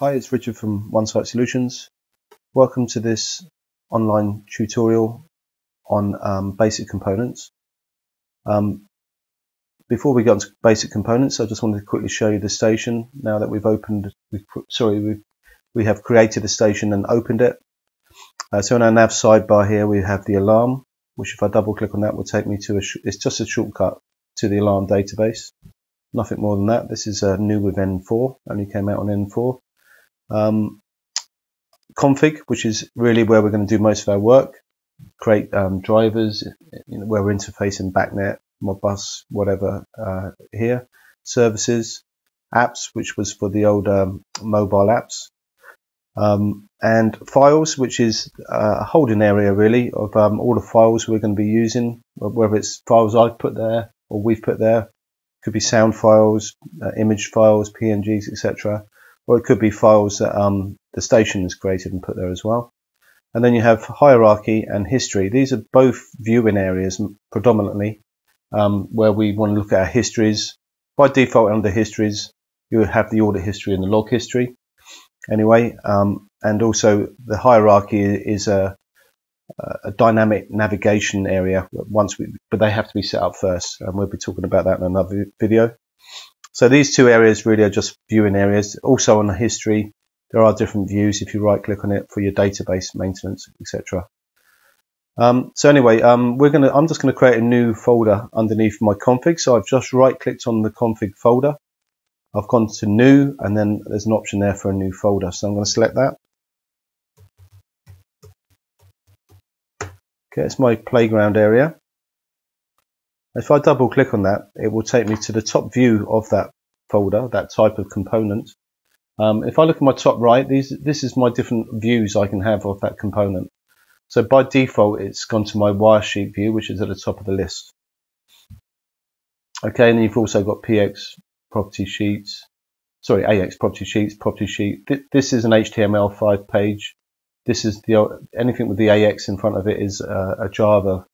Hi, it's Richard from Onesight Solutions. Welcome to this online tutorial on um, basic components. Um, before we get into basic components, I just wanted to quickly show you the station now that we've opened, we've, sorry, we've, we have created the station and opened it. Uh, so in our nav sidebar here, we have the alarm, which if I double click on that will take me to a, it's just a shortcut to the alarm database. Nothing more than that. This is uh, new with N4, only came out on N4 um, config, which is really where we're going to do most of our work. Create um, drivers you know, where we're interfacing BACnet, Modbus, whatever uh, here. Services, apps, which was for the old um, mobile apps. Um, and files, which is uh, a holding area really of um, all the files we're going to be using, whether it's files I've put there or we've put there. Could be sound files, uh, image files, PNGs, etc or it could be files that um, the station has created and put there as well. And then you have hierarchy and history. These are both viewing areas predominantly um, where we want to look at our histories. By default under histories, you have the audit history and the log history anyway. Um, and also the hierarchy is a, a, dynamic navigation area once we, but they have to be set up first. And we'll be talking about that in another video. So these two areas really are just viewing areas. Also on the history, there are different views if you right click on it for your database maintenance, etc. Um, so anyway, um, we're gonna, I'm just going to create a new folder underneath my config. So I've just right clicked on the config folder. I've gone to new and then there's an option there for a new folder. So I'm going to select that. Okay, it's my playground area. If I double click on that, it will take me to the top view of that folder, that type of component. Um, if I look at my top right, these, this is my different views I can have of that component. So by default, it's gone to my wire sheet view, which is at the top of the list. Okay, and you've also got PX property sheets, sorry, AX property sheets, property sheet. This is an HTML5 page. This is the anything with the AX in front of it is a, a Java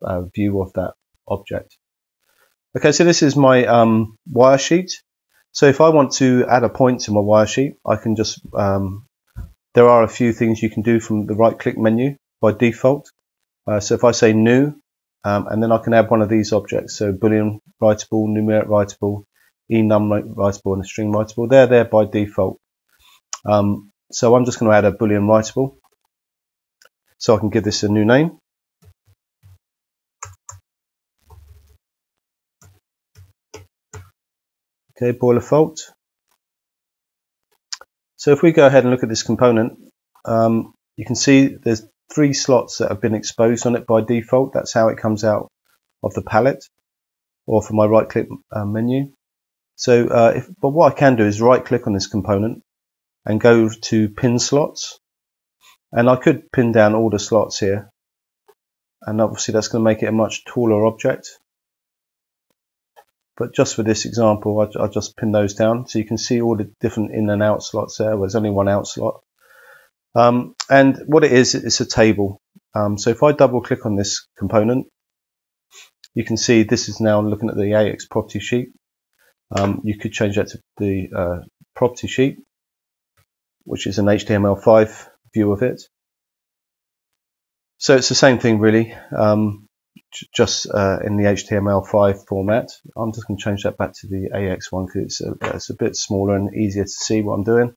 uh, view of that object. Okay, so this is my um, wire sheet. So if I want to add a point to my wire sheet, I can just, um, there are a few things you can do from the right click menu by default. Uh, so if I say new, um, and then I can add one of these objects. So boolean writable, numeric writable, enum writable, and a string writable. They're there by default. Um, so I'm just going to add a boolean writable. So I can give this a new name. Okay, boiler fault. So if we go ahead and look at this component, um, you can see there's three slots that have been exposed on it by default. That's how it comes out of the palette or from my right click uh, menu. So, uh, if, but what I can do is right click on this component and go to pin slots. And I could pin down all the slots here. And obviously that's going to make it a much taller object. But just for this example, I, I just pin those down so you can see all the different in and out slots there. There's only one out slot. Um, and what it is, it's a table. Um, so if I double click on this component, you can see this is now looking at the AX property sheet. Um, you could change that to the uh, property sheet, which is an HTML5 view of it. So it's the same thing really. Um, just uh, in the HTML5 format. I'm just going to change that back to the AX one because it's, it's, a bit smaller and easier to see what I'm doing.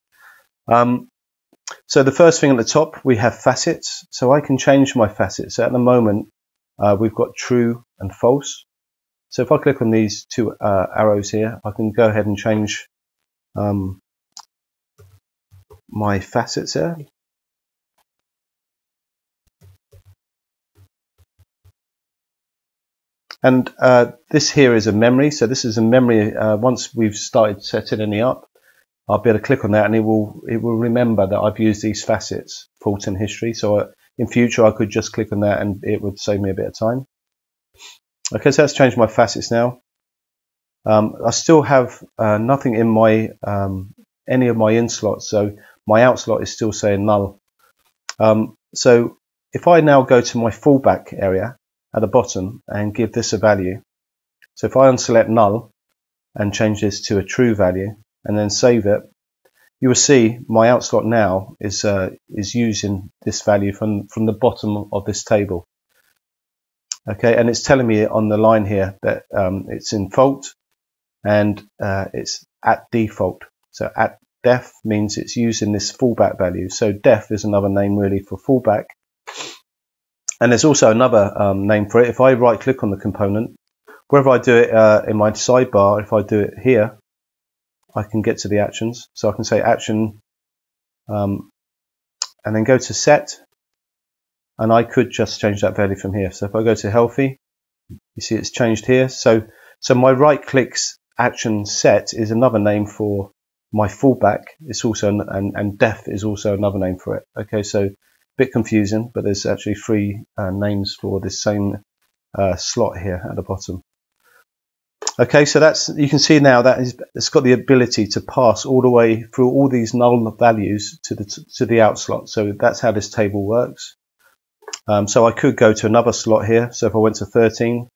Um, so the first thing at the top, we have facets. So I can change my facets. So at the moment, uh, we've got true and false. So if I click on these two uh, arrows here, I can go ahead and change um, my facets there. And uh, this here is a memory. So this is a memory. Uh, once we've started setting any up, I'll be able to click on that and it will it will remember that I've used these facets, fault and history. So uh, in future, I could just click on that and it would save me a bit of time. Okay, so that's changed my facets now. Um, I still have uh, nothing in my um, any of my in slots, so my out slot is still saying null. Um, so if I now go to my fallback area, at the bottom and give this a value. So if I unselect null and change this to a true value and then save it, you will see my outslot now is uh, is using this value from from the bottom of this table. Okay, and it's telling me on the line here that um, it's in fault and uh, it's at default. So at def means it's using this fallback value. So def is another name really for fallback. And there's also another um, name for it. If I right click on the component, wherever I do it uh, in my sidebar, if I do it here, I can get to the actions. So I can say action um, and then go to set and I could just change that value from here. So if I go to healthy, you see it's changed here. So so my right clicks action set is another name for my fallback. It's also and and def is also another name for it. Okay, so bit confusing, but there's actually three uh, names for this same uh, slot here at the bottom. Okay, so that's you can see now that it's got the ability to pass all the way through all these null values to the to the out slot. So that's how this table works. Um, so I could go to another slot here. So if I went to 13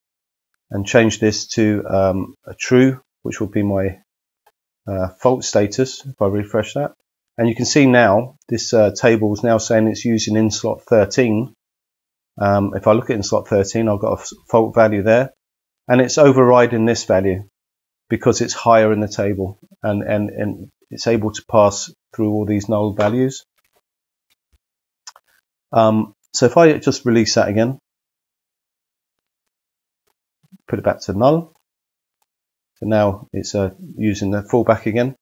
and change this to um, a true, which would be my uh, fault status if I refresh that. And you can see now this uh, table is now saying it's using in slot 13. Um, if I look at in slot 13, I've got a fault value there and it's overriding this value because it's higher in the table and, and, and it's able to pass through all these null values. Um, so if I just release that again, put it back to null, so now it's uh, using the fallback again.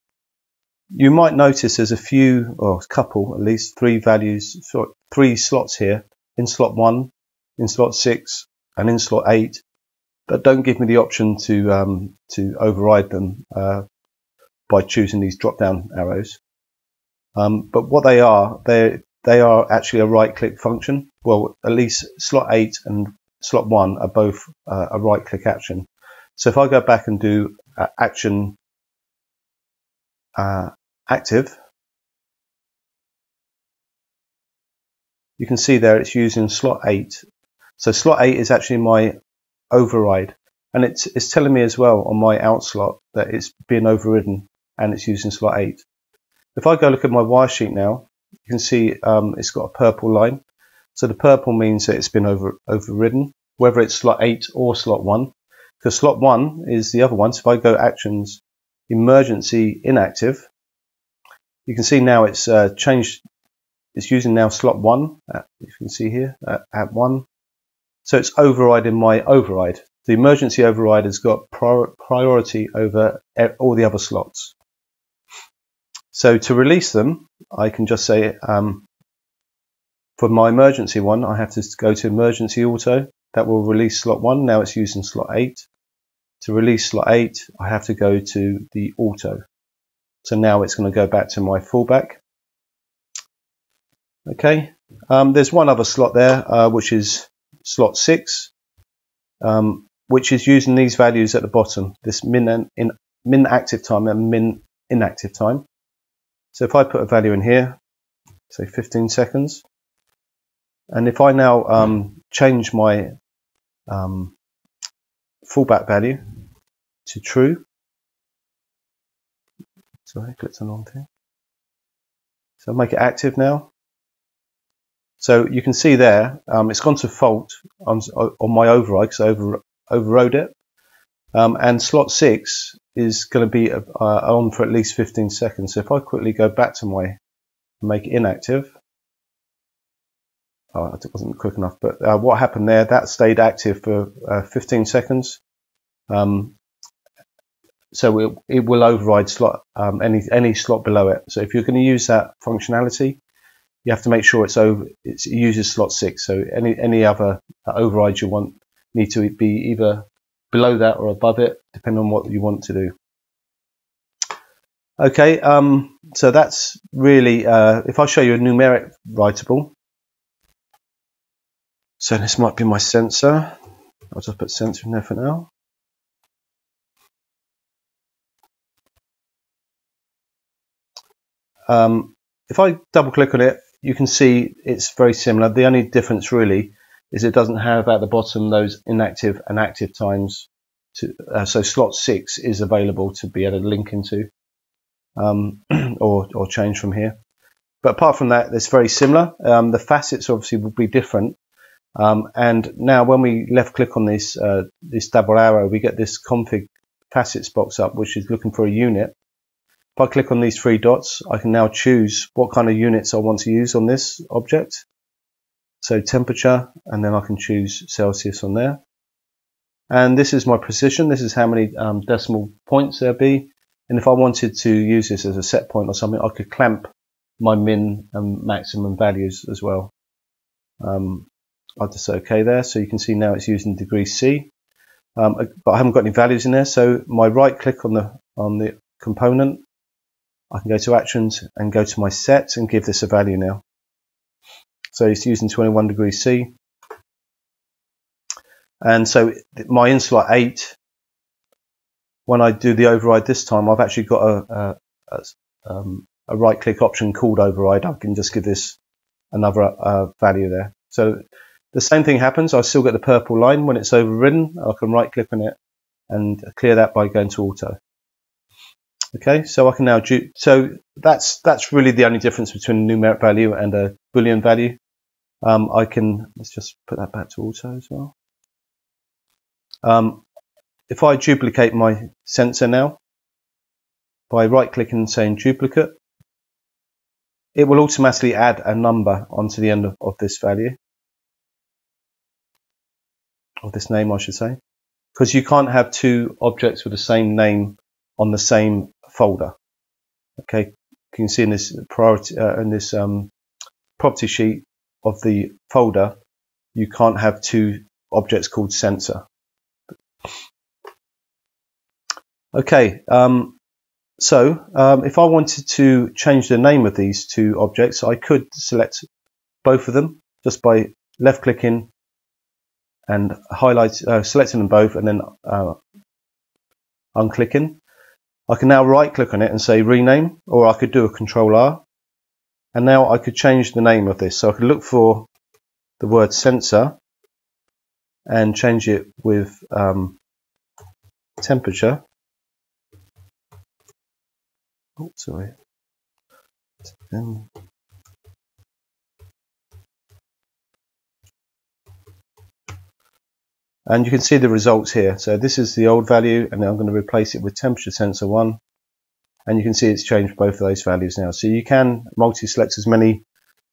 You might notice there's a few, or a couple, at least three values, three slots here, in slot 1, in slot 6, and in slot 8, that don't give me the option to um, to override them uh, by choosing these drop-down arrows. Um, but what they are, they they are actually a right-click function. Well, at least slot 8 and slot 1 are both uh, a right-click action. So if I go back and do uh, action uh, active, you can see there it's using slot 8. So slot 8 is actually my override. And it's, it's telling me as well on my out slot that it's being overridden and it's using slot 8. If I go look at my wire sheet now, you can see um, it's got a purple line. So the purple means that it's been over, overridden, whether it's slot 8 or slot 1 because slot one is the other one. So if I go actions, emergency inactive, you can see now it's uh, changed. It's using now slot one, at, you can see here, at, at one. So it's overriding my override. The emergency override has got priority over all the other slots. So to release them, I can just say, um, for my emergency one, I have to go to emergency auto. That will release slot 1. Now it's using slot 8. To release slot 8, I have to go to the auto. So now it's going to go back to my fallback. Okay, um, there's one other slot there, uh, which is slot 6, um, which is using these values at the bottom, this min, and in, min active time and min inactive time. So if I put a value in here, say 15 seconds, and if I now um, change my um, fallback value to true, sorry, clicked on the wrong thing. So I'll make it active now. So you can see there, um, it's gone to fault on, on my override because I over, overrode it. Um, and slot 6 is going to be uh, on for at least 15 seconds. So if I quickly go back to my, make it inactive, oh, it wasn't quick enough, but uh, what happened there, that stayed active for uh, 15 seconds. Um, so it, it, will override slot um, any any slot below it. So if you're going to use that functionality, you have to make sure it's over. It's, it uses slot six. So any any other overrides you want need to be either below that or above it, depending on what you want to do. Okay, um, so that's really, uh, if I show you a numeric writable, so this might be my sensor. I'll just put sensor in there for now. Um, if I double click on it, you can see it's very similar. The only difference really is it doesn't have at the bottom those inactive and active times. To, uh, so slot 6 is available to be able to link into. um, or, or change from here. But apart from that, it's very similar. Um, the facets obviously will be different. Um, and now when we left click on this, uh, this double arrow, we get this config facets box up, which is looking for a unit. If I click on these three dots, I can now choose what kind of units I want to use on this object. So temperature, and then I can choose Celsius on there. And this is my precision. This is how many um, decimal points there be. And if I wanted to use this as a set point or something, I could clamp my min and maximum values as well. Um, I'll just say OK there. So you can see now it's using degree C. Um, but I haven't got any values in there. So my right click on the on the component, I can go to actions and go to my set and give this a value now. So it's using 21 degrees C. And so my inslot 8, when I do the override this time, I've actually got a, a, a, um, a right click option called override. I can just give this another uh, value there. So the same thing happens. I still get the purple line when it's overridden. I can right click on it and clear that by going to auto. Okay, so I can now do, so that's that's really the only difference between a numeric value and a boolean value. Um, I can let's just put that back to auto as well. Um, if I duplicate my sensor now by right clicking and saying duplicate, it will automatically add a number onto the end of, of this value of this name, I should say, because you can't have two objects with the same name on the same folder. Okay, you can see in this priority uh, in this um, property sheet of the folder, you can't have two objects called sensor. Okay, um, so um, if I wanted to change the name of these two objects, I could select both of them just by left clicking and highlight, uh, selecting them both and then uh, unclicking. I can now right click on it and say rename or I could do a control R and now I could change the name of this. So I could look for the word sensor and change it with um, temperature. Oh, sorry. And you can see the results here. So this is the old value, and I'm going to replace it with temperature sensor 1. And you can see it's changed both of those values now. So you can multi-select as many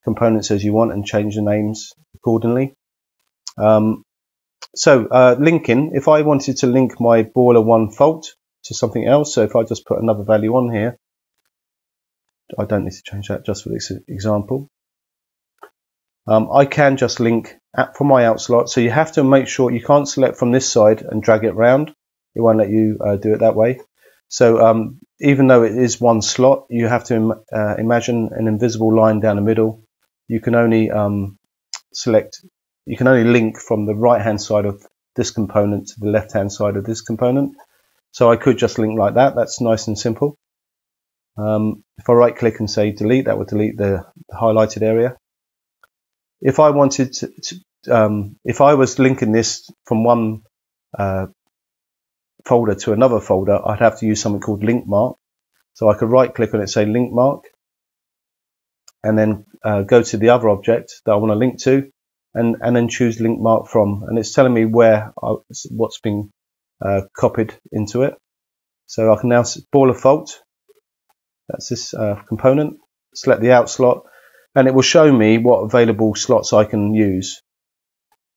components as you want and change the names accordingly. Um, so uh, linking, if I wanted to link my boiler 1 fault to something else, so if I just put another value on here, I don't need to change that just for this example. Um, I can just link at, from my out slot. So you have to make sure you can't select from this side and drag it around. It won't let you uh, do it that way. So um, even though it is one slot, you have to Im uh, imagine an invisible line down the middle. You can only um, select, you can only link from the right hand side of this component to the left hand side of this component. So I could just link like that. That's nice and simple. Um, if I right click and say delete, that would delete the highlighted area if I wanted to, to um, if I was linking this from one uh, folder to another folder, I'd have to use something called link mark. So I could right click on it, say link mark, and then uh, go to the other object that I want to link to, and, and then choose link mark from. And it's telling me where I, what's been uh, copied into it. So I can now boiler fault. That's this uh, component. Select the out slot and it will show me what available slots I can use.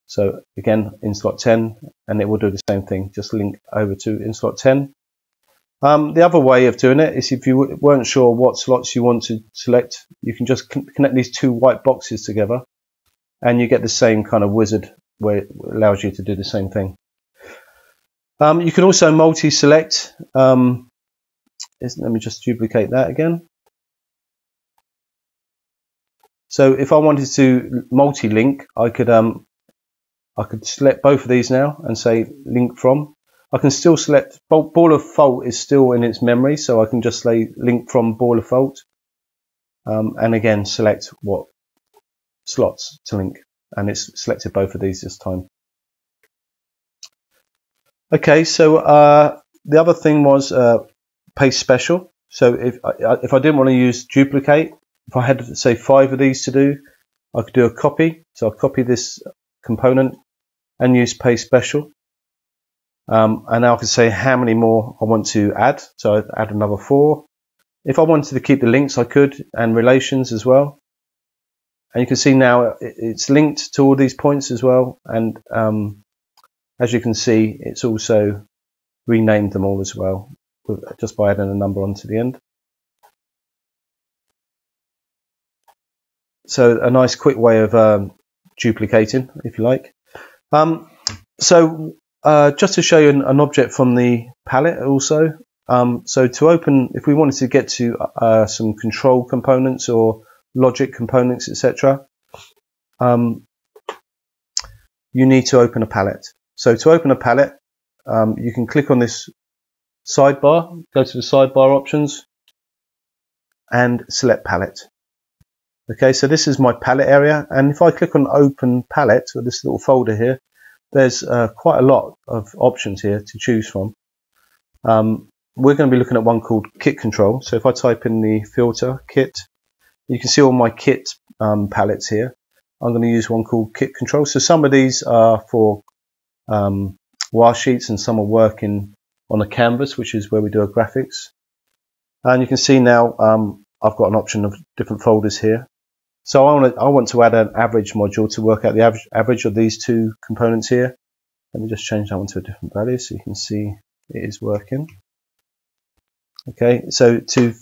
So again, in slot 10, and it will do the same thing, just link over to in slot 10. Um, the other way of doing it is if you weren't sure what slots you want to select, you can just connect these two white boxes together and you get the same kind of wizard where it allows you to do the same thing. Um, you can also multi-select. Um, let me just duplicate that again. So if I wanted to multi-link, I could um, I could select both of these now and say link from. I can still select boiler fault is still in its memory, so I can just say link from boiler fault, um, and again select what slots to link, and it's selected both of these this time. Okay, so uh, the other thing was uh, paste special. So if if I didn't want to use duplicate, if I had say five of these to do, I could do a copy. So I'll copy this component and use paste special. Um, and now I can say how many more I want to add. So I'd add another four. If I wanted to keep the links, I could, and relations as well. And you can see now it's linked to all these points as well. And um, as you can see, it's also renamed them all as well, just by adding a number onto the end. So a nice quick way of um, duplicating, if you like. Um, so uh, just to show you an, an, object from the palette also. Um, so to open, if we wanted to get to uh, some control components or logic components, etc., um, you need to open a palette. So to open a palette, um, you can click on this sidebar, go to the sidebar options, and select palette. Okay, so this is my palette area, and if I click on open palette, or this little folder here, there's uh, quite a lot of options here to choose from. Um, we're going to be looking at one called kit control. So if I type in the filter kit, you can see all my kit um, palettes here. I'm going to use one called kit control. So some of these are for um, wire sheets and some are working on a canvas, which is where we do our graphics. And you can see now um, I've got an option of different folders here. So I want, to, I want to add an average module to work out the average, average of these two components here. Let me just change that one to a different value so you can see it is working. Okay, so to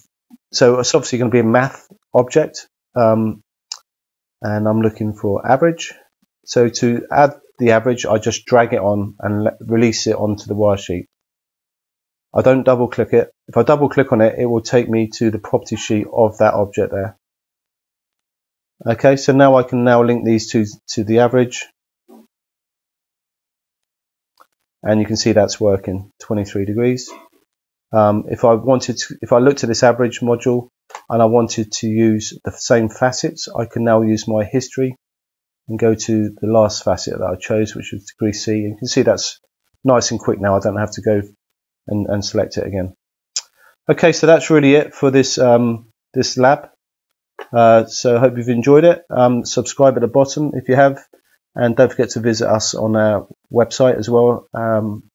so it's obviously going to be a math object, um, and I'm looking for average. So to add the average, I just drag it on and let, release it onto the wire sheet. I don't double click it. If I double click on it, it will take me to the property sheet of that object there. Okay, so now I can now link these two to the average. And you can see that's working, 23 degrees. Um, if I wanted to, if I looked at this average module and I wanted to use the same facets, I can now use my history and go to the last facet that I chose, which is degree C. And You can see that's nice and quick now. I don't have to go and, and select it again. Okay, so that's really it for this um, this lab. Uh, so I hope you've enjoyed it. Um, subscribe at the bottom if you have, and don't forget to visit us on our website as well. Um,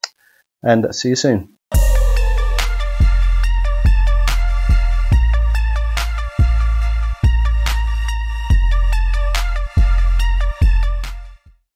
and see you soon.